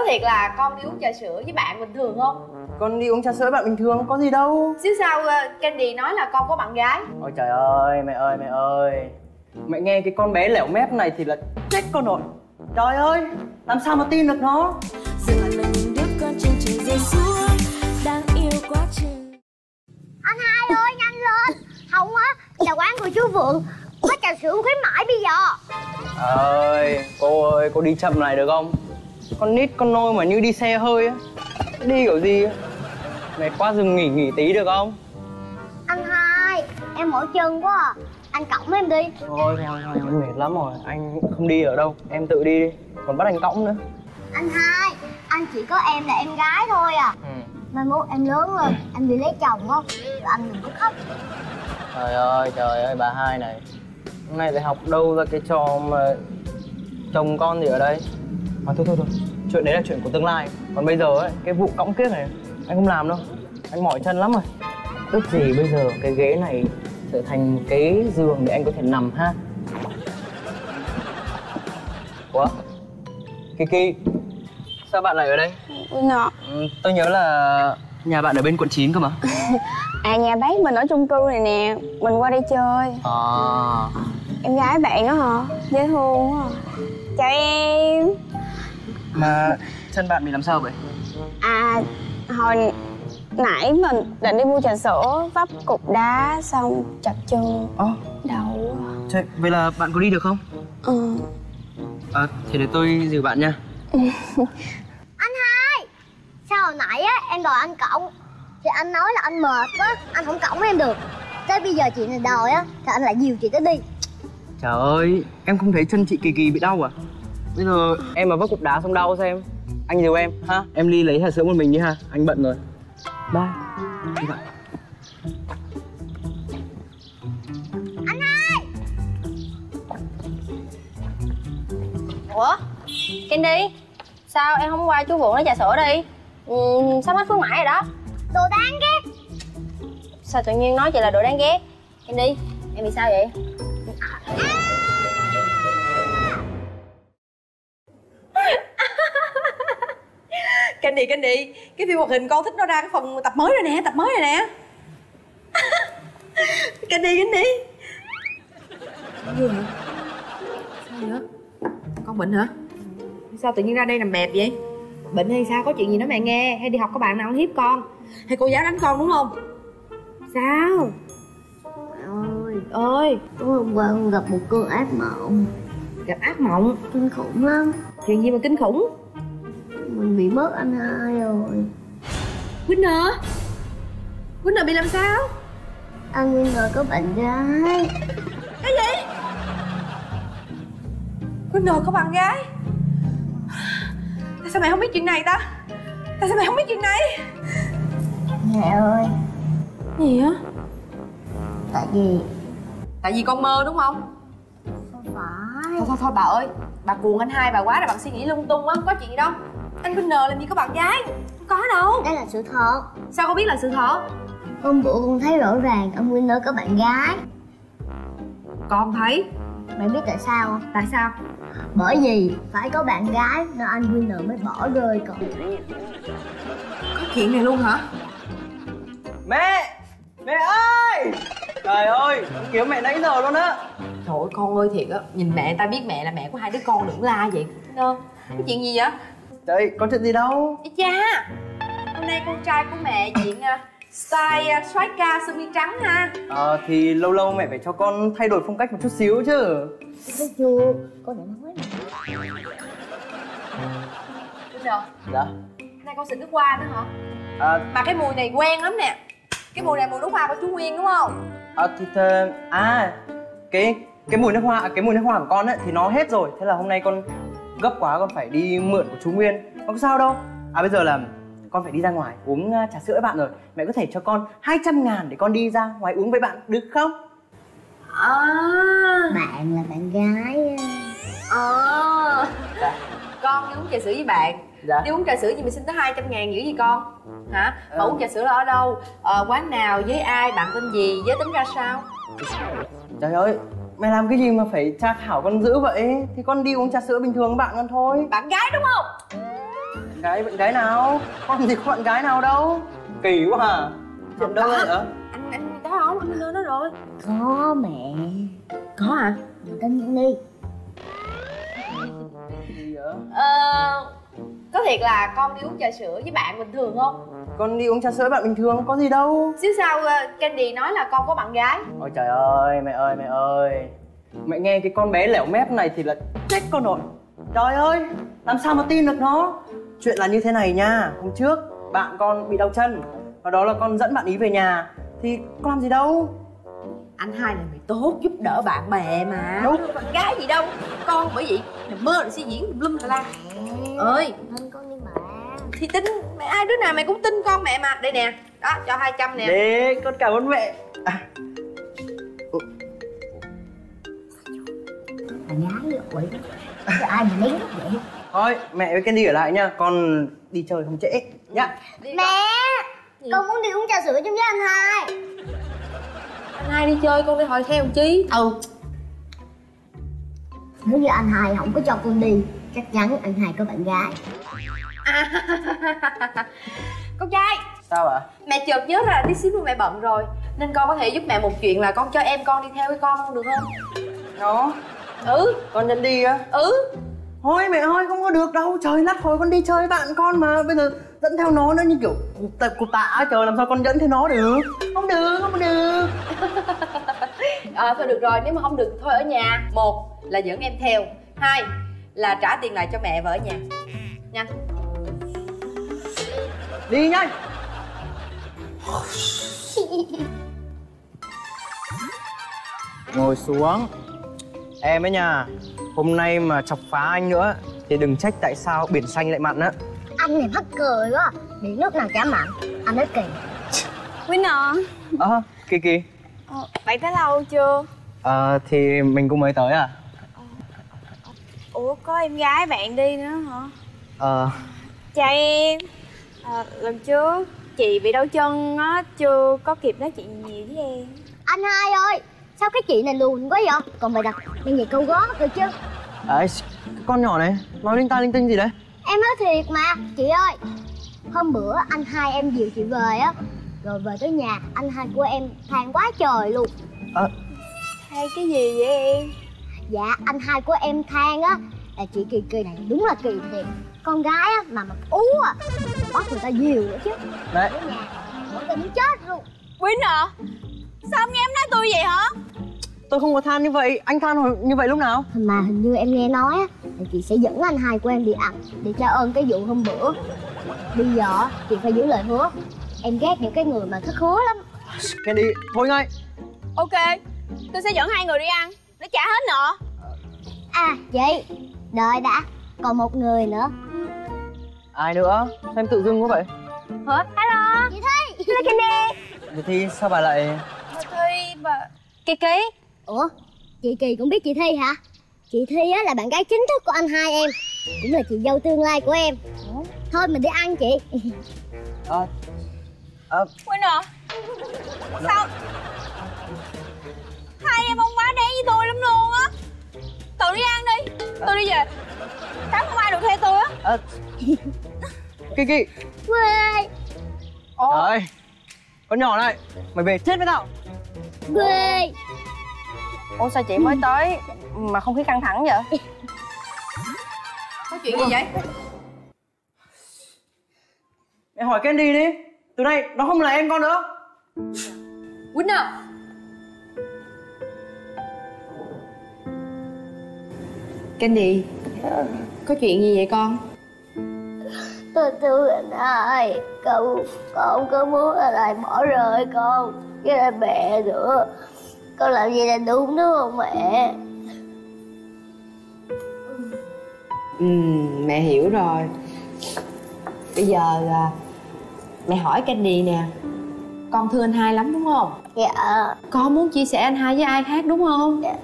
có thiệt là con đi uống trà sữa với bạn bình thường không? Con đi uống trà sữa với bạn bình thường có gì đâu. Xíu sau ờ, Candy nói là con có bạn gái. Ôi trời ơi mẹ ơi mẹ ơi. Mẹ nghe cái con bé lẻo mép này thì là chết con rồi. Trời ơi làm sao mà tin được nó? Giờ là những đứa con trên trời rơi xuống đang yêu quá chừng anh hai ơi nhanh lên. Không á là quán của chú vượng có trà sữa khuyến mãi bây giờ. Ơi cô ơi cô đi chậm lại được không con nít con nôi mà như đi xe hơi á. Đi kiểu gì? Á mệt quá dừng nghỉ nghỉ tí được không? Anh hai em mỏi chân quá à. Anh cõng em đi. Thôi thôi thôi thôi, mệt lắm rồi. Anh không đi ở đâu. Em tự đi đi. Còn bắt anh cõng nữa. Anh hai anh chỉ có em là em gái thôi à. Ừ. mai mốt em lớn lên anh đi lấy chồng không? Rồi anh đừng có khóc. Trời ơi trời ơi bà hai này. Hôm nay lại học đâu ra cái trò mà chồng con gì ở đây? À thôi thôi thôi chuyện đấy là chuyện của tương lai. Còn bây giờ ấy cái vụ cõng kiếp này anh không làm đâu. Anh mỏi chân lắm rồi. Ước gì bây giờ cái ghế này trở thành cái giường để anh có thể nằm ha? Ủa? Kiki sao bạn lại ở đây? Ngọt ừ, tôi nhớ là nhà bạn ở bên quận 9 cơ mà. À nhà bác mình ở chung cư này nè. Mình qua đây chơi. À. Em gái bạn đó hả? Dễ thương quá à. Chào em mà chân bạn bị làm sao vậy? À hồi nãy mình định đi mua trà sữa Vấp cục đá xong chập chân ồ đau quá Trời, vậy là bạn có đi được không? Ừ. À, thì để tôi dìu bạn nha. Anh hai sao hồi nãy á em đòi anh cõng thì anh nói là anh mệt quá anh không cõng em được. Tới bây giờ chị này đòi á thì anh lại dìu chị tới đi. Trời ơi, em không thấy chân chị kỳ kỳ bị đau à? Bây giờ em mà vấp cục đá xong đau xem. Anh dìu em, ha? Em đi lấy trà sữa một mình đi ha, anh bận rồi. Bye. Dạ. anh hai! Ủa? Candy sao em không qua chú Vượng lấy trà sữa đi? Ừ, sắp hết khuyến mãi rồi đó. Đồ đáng ghét. Sao tự nhiên nói chị là đồ đáng ghét? Candy em bị sao vậy Candy Candy cái phim hoạt hình con thích nó ra cái phần tập mới rồi nè tập mới rồi nè Candy Candy Gì hả? Sao vậy? Con bệnh hả? Sao tự nhiên ra đây nằm bẹp vậy? Bệnh hay sao? Có chuyện gì nói mẹ nghe Hay đi học có bạn nào hiếp con Hay cô giáo đánh con đúng không? Sao? ơi Ơi tối hôm qua con gặp một cơn ác mộng Gặp ác mộng kinh khủng lắm Chuyện gì mà kinh khủng mình bị mất anh hai rồi Winner Winner bị làm sao? anh rồi có bạn gái Cái gì? Winner có bạn gái Tại sao mày không biết chuyện này ta? Tại sao mày không biết chuyện này? mẹ ơi Gì á? tại vì Tại vì con mơ đúng không? không phải Thôi thôi thôi bà ơi Bà cuồng anh hai bà quá rồi bà suy nghĩ lung tung á Có chuyện gì đâu Anh Winner làm gì có bạn gái Không có đâu. Đây là sự thật. Sao con biết là sự thật? Hôm bữa con thấy rõ ràng ông Winner có bạn gái. Con thấy? Mẹ biết tại sao không? Tại sao? Bởi vì phải có bạn gái nên anh Winner mới bỏ rơi con Có chuyện này luôn hả? Mẹ! Mẹ ơi! Trời ơi, con kiếm mẹ nãy giờ luôn á. Trời ơi con ơi thiệt á Nhìn mẹ ta biết mẹ là mẹ của hai đứa con đừng la vậy. Đâu Có chuyện gì vậy Trời, có chuyện gì đâu. Ê cha Hôm nay con trai của mẹ diện uh, style soái ca sơ mi trắng ha. Ờ, thì lâu lâu mẹ phải cho con thay đổi phong cách một chút xíu chứ. Thấy chưa con đã nói mà Đúng rồi. Dạ. Nay con xịt nước hoa nữa hả? À, Mà cái mùi này quen lắm nè. Cái mùi này mùi nước hoa của chú Nguyên đúng không? À thì thề... À, cái cái mùi nước hoa, cái mùi nước hoa của con ấy thì nó hết rồi. Thế là hôm nay con gấp quá con phải đi mượn của chú Nguyên Không có sao đâu À bây giờ là con phải đi ra ngoài uống uh, trà sữa với bạn rồi Mẹ có thể cho con 200 ngàn để con đi ra ngoài uống với bạn, được không? À bạn là bạn gái À Dạ. Con đi uống trà sữa với bạn Dạ Đi uống trà sữa gì mà xin tới 200 ngàn dữ gì con Hả? Mà Ờ. uống trà sữa là ở đâu? Ờ, quán nào? Với ai? Bạn tên gì? Giới tính ra sao? Trời ơi, mày làm cái gì mà phải tra khảo con dữ vậy? Thì con đi uống trà sữa bình thường với bạn con thôi. Bạn gái đúng không? gái bạn gái nào? Con gì có bạn gái nào đâu. Kỳ quá à. Chuyện đâu vậy hả? Anh anh có không? Anh lơ nó rồi. Có mẹ. Có à? Mình tin đi. Gì vậy? Ờ có thiệt là con đi uống trà sữa với bạn bình thường không con đi uống trà sữa với bạn bình thường có gì đâu. Xíu sau uh, Candy nói là con có bạn gái. Ôi trời ơi mẹ ơi mẹ ơi. Mẹ nghe cái con bé lẻo mép này thì là chết con rồi. Trời ơi làm sao mà tin được nó? Chuyện là như thế này nha hôm trước bạn con bị đau chân và đó là con dẫn bạn ý về nhà. Thì con làm gì đâu? Anh hai là người tốt giúp đỡ bạn bè mà. Đúng. Bạn gái gì đâu? Con bởi vậy nằm mơ là suy diễn lum la ơi tin con đi mà thì tin mẹ ai đứa nào mẹ cũng tin con mẹ mà. Đây nè đó cho 200 nè. Đấy, con cảm ơn mẹ. À, bạn gái rồi ai mà lấy vậy? Thôi, mẹ với Candy ở lại nha. Con đi chơi không trễ. Nhá. Mẹ con muốn đi uống trà sữa chung với anh hai. Anh hai đi chơi con đi hỏi theo chí ừ. Nếu như anh hai không có cho con đi chắc chắn anh hai có bạn gái con trai. Sao ạ? mẹ chợt nhớ ra là tí xíu nữa mẹ bận rồi. Nên con có thể giúp mẹ một chuyện là con cho em con đi theo với con không được không? Nó, ừ. Con dẫn đi á. Ừ. Thôi mẹ ơi, không có được đâu. Trời lát hồi con đi chơi với bạn con mà. Bây giờ dẫn theo nó nữa như kiểu cục tạ, cục tạ Trời làm sao con dẫn theo nó được? Không được, không được. Ờ thôi được rồi nếu mà không được thôi ở nhà. Một là dẫn em theo. Hai là trả tiền lại cho mẹ và ở nhà. Nha Đi nhanh. Ngồi xuống. Em ấy nha Hôm nay mà chọc phá anh nữa Thì đừng trách tại sao biển xanh lại mặn á. Anh này mắc cười quá điện lúc nào chả mặn anh nói kỳ Winner Ờ, Kỳ Kỳ. Ờ, Bạn tới lâu chưa? Ờ, thì mình cũng mới tới à. Ủa có em gái bạn đi nữa hả? Ờ, Chào em à, Lần trước chị bị đau chân á Chưa có kịp nói chuyện nhiều với em. Anh hai ơi sao cái chị này lùn quá vậy? Còn mày đặt đang về câu gót rồi chứ. Ấy, cái con nhỏ này nói linh ta linh tinh gì đấy? Em nói thiệt mà chị ơi. Hôm bữa anh hai em dìu chị về á rồi về tới nhà anh hai của em than quá trời luôn. Ờ, Hay cái gì vậy em? dạ anh hai của em than á là chị kỳ kỳ này đúng là kỳ thiệt con gái á mà mặt ú à bắt người ta dìu nữa chứ. Đấy. Mỗi tình muốn chết luôn. Winner Sao em nghe em nói tôi vậy hả? tôi không có than như vậy. Anh than hồi như vậy lúc nào? Mà hình như em nghe nói á là chị sẽ dẫn anh hai của em đi ăn để trả ơn cái vụ hôm bữa. Bây giờ á, chị phải giữ lời hứa. Em ghét những cái người mà thất hứa lắm. Candy thôi ngay. Ok Tôi sẽ dẫn hai người đi ăn. Để trả hết nợ à chị đợi đã còn một người nữa. Ai nữa? Sao em tự dưng quá vậy. Hả? Hello. Chị thi. Hello Candy. Vậy thì sao bà lại Bà Thi và Kiki ủa? Chị kỳ cũng biết chị thi hả? Chị thi á là bạn gái chính thức của anh hai em. Cũng là chị dâu tương lai của em. Thôi mình đi ăn chị. Ờ Ờ Winner Sao? Hai em ông quá đáng với tôi lắm luôn á. Tự đi ăn đi. Tôi đi về Sáng không ai được theo tôi á. Ờ. Kiki. Quê. Trời Con nhỏ này Mày về chết với tao. Quê. Ủa sao chị mới tới Mà không khí căng thẳng vậy? Có chuyện gì vậy? Mẹ hỏi Candy đi. Từ nay nó không là em con nữa. Winner Candy Có chuyện gì vậy con? Tôi thương anh hai con con có muốn ở lại bỏ rơi con với lại mẹ nữa. Con làm gì là đúng đúng không mẹ? Ừ, mẹ hiểu rồi. Bây giờ là Mẹ hỏi Candy nè. Con thương anh hai lắm đúng không? dạ. Con muốn chia sẻ anh hai với ai khác đúng không? dạ.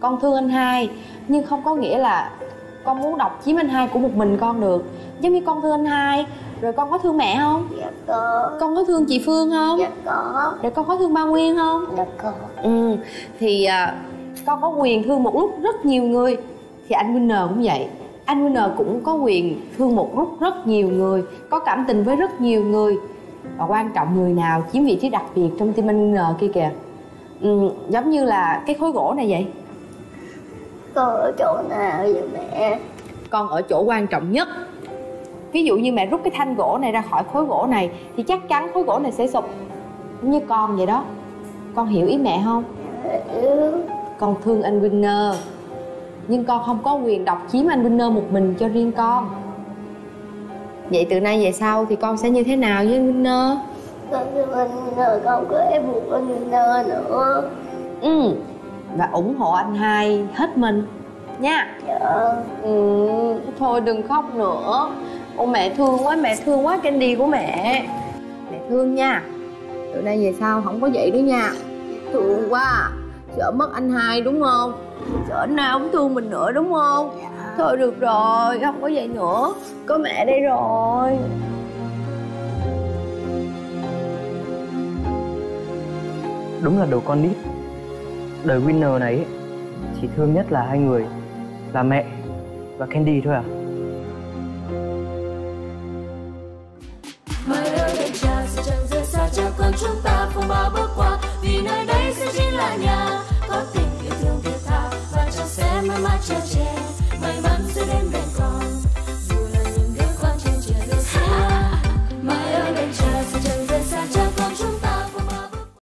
Con thương anh hai Nhưng không có nghĩa là Con muốn độc chiếm anh hai của một mình con được. Giống như con thương anh hai Rồi con có thương mẹ không? dạ có. Con có thương chị Phương không? dạ có. Rồi con có thương ba Nguyên không? dạ có. Ừ Thì à, con có quyền thương một lúc rất nhiều người. Thì anh Winner cũng vậy. Anh Winner cũng có quyền thương một rất rất nhiều người có cảm tình với rất nhiều người. Và quan trọng người nào chiếm vị trí đặc biệt trong tim anh Winner kia kìa. Ừ, giống như là cái khối gỗ này vậy con ở chỗ nào vậy mẹ? Con ở chỗ quan trọng nhất. Ví dụ như mẹ rút cái thanh gỗ này ra khỏi khối gỗ này thì chắc chắn khối gỗ này sẽ sụp. Giống như con vậy đó. Con hiểu ý mẹ không? Con thương anh Winner. Nhưng con không có quyền độc chiếm anh Winner một mình cho riêng con. Vậy từ nay về sau thì con sẽ như thế nào với anh Winner? Con thương anh Winner không có ép buộc anh Winner nữa. Ừ và ủng hộ anh hai hết mình. Nha. Dạ ừ thôi đừng khóc nữa. Ô mẹ thương quá mẹ thương quá candy của mẹ. Mẹ thương nha. Từ nay về sau không có vậy nữa nha. Thương quá sợ mất anh hai đúng không? Sợ anh hai không thương mình nữa đúng không? Thôi được rồi không có vậy nữa. Có mẹ đây rồi. Đúng là đồ con nít Đời Winner này chỉ thương nhất là hai người, Là mẹ và Candy thôi à? Mai ơi, đêm trà sẽ chẳng rời xa cha con chúng ta phong bao bước qua. Vì nơi đây sẽ chính là nhà, có tình yêu thương thiết tha, và chẳng sẽ mãi mãi chờ che